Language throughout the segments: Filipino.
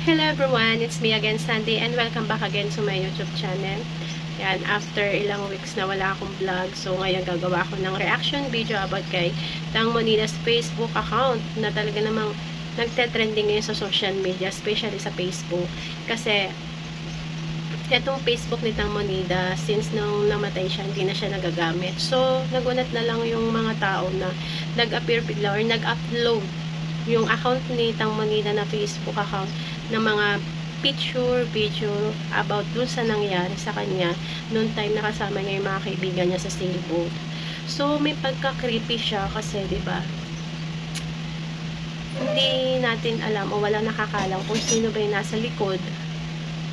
Hello everyone, it's me again Sandy and welcome back again to my YouTube channel. Yan, after ilang weeks na wala akong vlog, so ngayon gagawa ko ng reaction video about kay Tang Monida's Facebook account na talaga namang nagte-trending ngayon sa social media, especially sa Facebook. Kasi itong Facebook ni Tang Monida, since nung namatay siya, hindi na siya nagagamit. So, nagunat na lang yung mga tao na nag-appear bigla or nag-upload yung account ni Tang Monida na Facebook account ng mga picture, video about dun sa nangyari sa kanya noon time na kasama niya yung mga kaibigan niya sa sailboat. So, may pagka-creepy siya kasi, di ba hindi natin alam o wala nakakalam kung sino ba yung nasa likod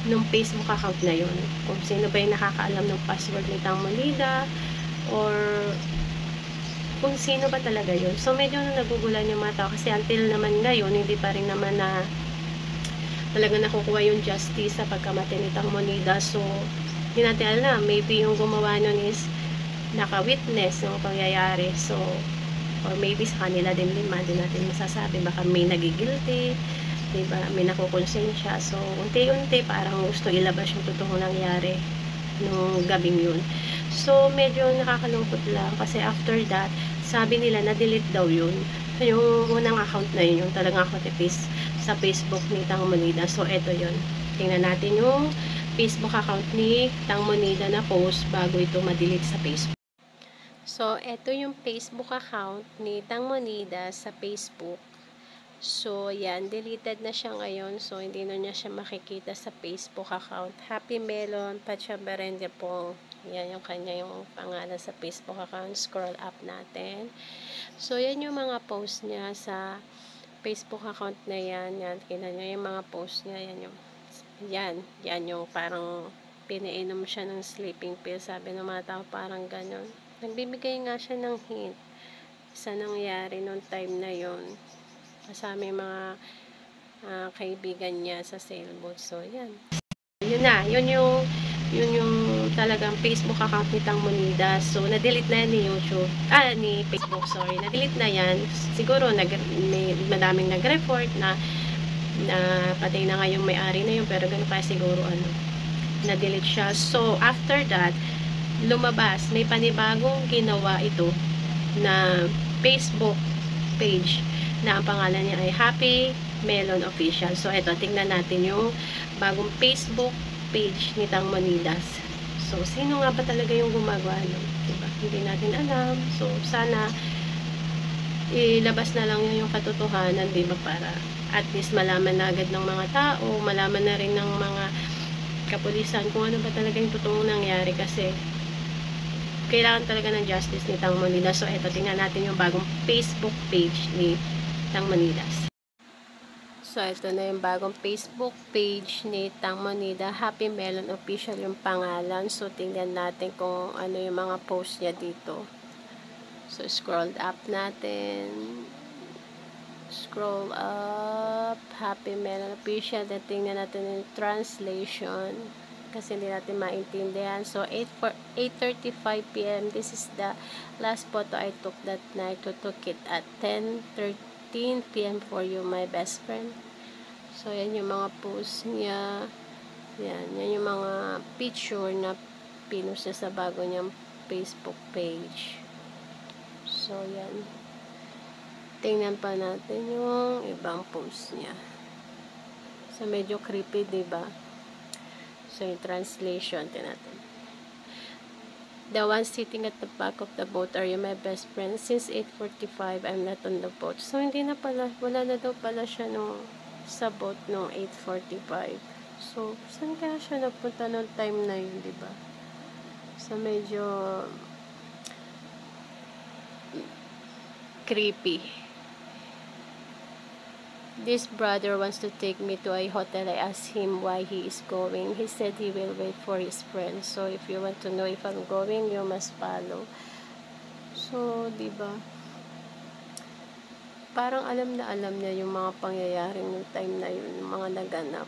ng Facebook account na yun. Kung sino ba yung nakakaalam ng password ni Tang Monida or kung sino ba talaga yun. So, medyo nagugulan yung mga tao kasi until naman ngayon, hindi pa rin naman na talaga nakukuha yung justice sa pagkamatay ni Tang Monida. So, hindi natin alam. Maybe yung gumawa nun is naka-witness ng pangyayari. So, or maybe sa kanila din lima, din natin masasabi. Baka may nagigilty, diba? may nakukonsensya. So, unti-unti parang gusto ilabas yung totoong nangyari nung gabing yun. So, medyo nakakalungkot lang kasi after that, sabi nila na-delete daw yun. Yung unang account na yun, yung talagang account face, sa Facebook ni Tang Monida. So, eto yun. Tingnan natin yung Facebook account ni Tang Monida na post bago ito ma-delete sa Facebook. So, eto yung Facebook account ni Tang Monida sa Facebook. So, yan. Deleted na siya ngayon. So, hindi na niya siya makikita sa Facebook account. Happy Melon Pachabarende po. Yan yung kanya yung pangalan sa Facebook account. Scroll up natin. So, yan yung mga post niya sa Facebook account na yan. Yan. Kina niya yung mga post niya. Yan yung yan. Yan yung parang pinainom siya ng sleeping pill. Sabi ng mga tao parang ganun. Nagbibigay nga siya ng hint sa nangyari nung time na yon kasama yung mga uh, kaibigan niya sa sailboat. So, yan. Yun na. Yun yung yun yung talagang Facebook account ni Tang Monida. So, na-delete na yan ni YouTube. Ah, ni Facebook, sorry. Na-delete na yan. Siguro, nag, may madaming nag-report na na patay na nga yung may-ari na yun. Pero ganun pa siguro, ano, na-delete siya. So, after that, lumabas. May panibagong ginawa ito na Facebook page na ang pangalan niya ay Happy Melon Official. So, ito, tingnan natin yung bagong Facebook page ni Tang Manidas. So, sino nga ba talaga yung gumagawa no? Diba? Hindi natin alam. So, sana ilabas na lang yun yung katotohanan, diba? Para at least malaman na agad ng mga tao, malaman na rin ng mga kapulisan kung ano ba talaga yung totoong nangyari kasi kailangan talaga ng justice ni Tang Manidas. So, ito, tingnan natin yung bagong Facebook page ni Tang Manidas. So, ito na yung bagong Facebook page ni Tang Manida. Happy Melon Official yung pangalan. So, tingnan natin kung ano yung mga post niya dito. So, scroll up natin. Scroll up. Happy Melon Official. Then, tingnan natin yung translation. Kasi hindi natin maintindihan. So, 8.35pm. This is the last photo I took that night. To took it at 10.30 15 p.m. for you, my best friend. So, yan yung mga post niya. Yan, yan yung mga picture na pinost niya sa bago niyang Facebook page. So, yan. Tingnan pa natin yung ibang post niya. So, medyo creepy, ba diba? So, yung translation, tingnan natin. The one sitting at the back of the boat are you my best friend? Since 8.45, I'm not on the boat. So, hindi na pala, wala na daw pala siya nung, sa boat nung 8.45. So, saan kaya siya nagpunta nung time na yun, di ba? So, medyo creepy. This brother wants to take me to a hotel. I asked him why he is going. He said he will wait for his friend. So, if you want to know if I'm going, you must follow. So, di ba? Parang alam na alam niya yung mga pangyayari ng time na yun, yung mga naganap.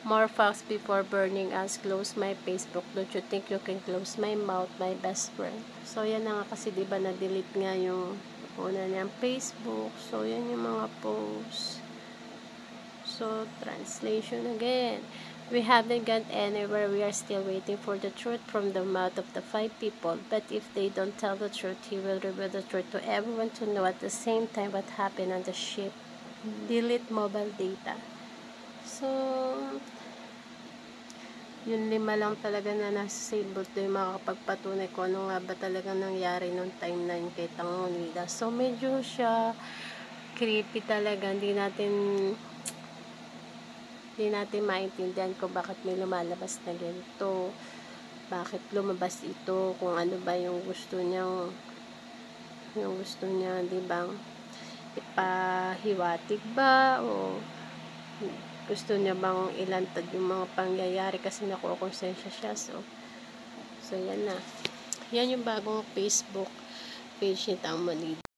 More facts before burning us. Close my Facebook. Don't you think you can close my mouth, my best friend? So, yan na nga kasi, di ba, na-delete nga yung una niyang Facebook. So, yan yung mga posts. So, translation again. We haven't got anywhere. We are still waiting for the truth from the mouth of the five people. But if they don't tell the truth, he will reveal the truth to everyone to know at the same time what happened on the ship. Delete mobile data. So, yung lima lang talaga na nasa sailboat do yung makakapagpatunay ko ano nga ba talaga nangyari nung time na yun kay Tangunida. So, medyo siya creepy talaga. Hindi natin hindi natin maintindihan kung bakit may lumalabas na ganito. Bakit lumabas ito, kung ano ba yung gusto niyang yung gusto niya, di ba? Ipahiwatig ba o gusto niya bang ilantad yung mga pangyayari kasi nakukonsensya siya. So, so yan na. Yan yung bagong Facebook page ni Tang Monida.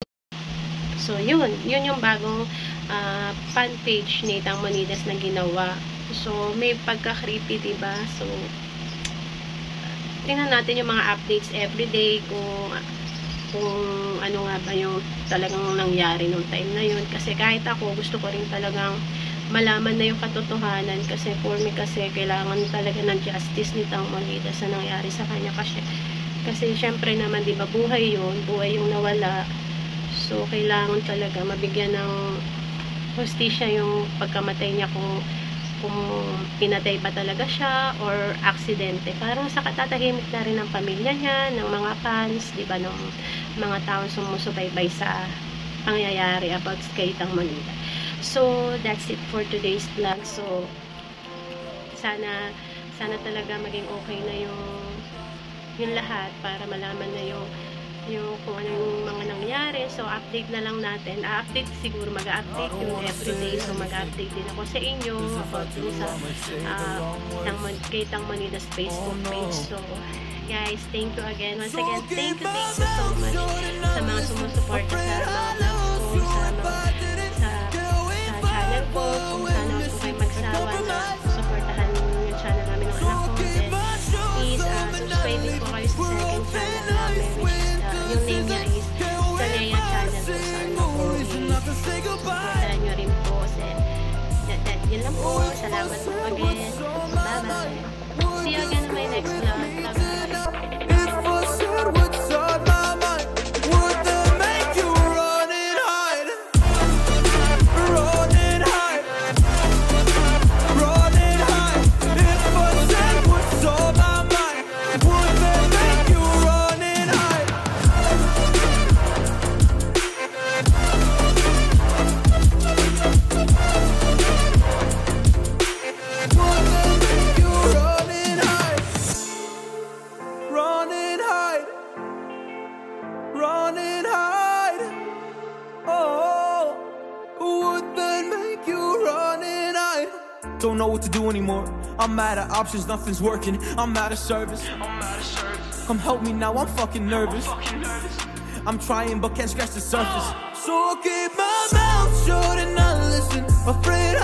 So, yun. Yun yung bagong uh, fan page ni Tang Monidas na ginawa. So, may pagka-creepy, diba? So, tingnan natin yung mga updates everyday kung kung ano nga ba yung talagang nangyari nung time na yun. Kasi kahit ako, gusto ko rin talagang malaman na yung katotohanan kasi for me kasi kailangan talaga ng justice ni Tang Monida sa nangyari sa kanya kasi kasi syempre naman di ba buhay yun buhay yung nawala so kailangan talaga mabigyan ng hustisya yung pagkamatay niya kung kung pinatay ba talaga siya or aksidente parang sa katatahimik na rin ng pamilya niya ng mga fans di ba ng mga taong sumusubaybay sa pangyayari about kay Tang Monida So, that's it for today's vlog. So, sana, sana talaga maging okay na yung, yung lahat para malaman na yung, yung kung ano yung mga nangyari. So, update na lang natin. update siguro, mag-update yung everyday. So, mag-update din ako sa inyo about sa uh, tang, kay Tang Manila's Facebook page. So, guys, thank you again. Once again, thank you, thank you so much sa mga sumusuporta sa mga vlogs ko, sa mga po kung sana po Don't know what to do anymore. I'm out of options, nothing's working. I'm out of service. I'm out of service. Come help me now, I'm fucking nervous. I'm, fucking nervous. I'm trying but can't scratch the surface. So I keep my mouth shut and not listen. Afraid